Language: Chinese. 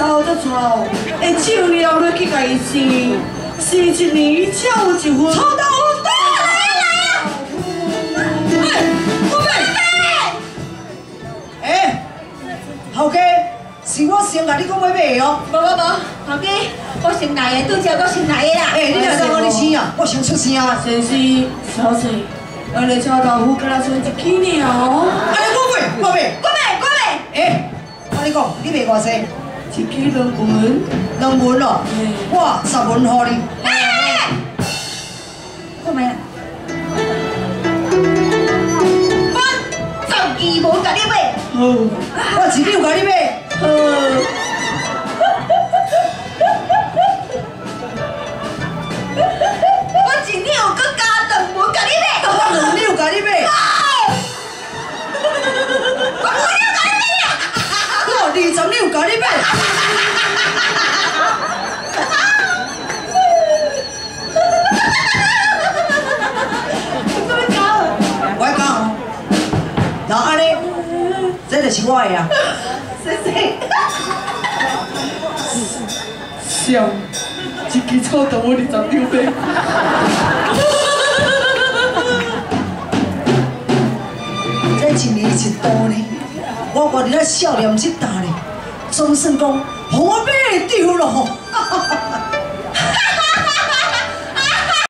后，会照料你去家己生，生一年才有一分。臭豆腐，来啊来啊！哎，我买。哎，后家是我先甲你讲要买哦。无无无，后家，我先来的，拄则我先来的啦。哎，你若当我你生啊，我先出声啊。先生，小姐，咱的臭豆腐敢若剩一起尔哦。哎，我买，我买，我买我买。哎，我你讲，你卖偌济？一起两文。两文咯，我十文予你。哎，我买啦。我十二文甲你买。好，我一两甲你买。好。二十两甲你买。我讲哦，然后安尼，这就是我的啊。谢谢。上，一支臭豆腐二十六块。这一年一度呢，我活伫咧少年这搭呢，总算讲，好买着咯吼。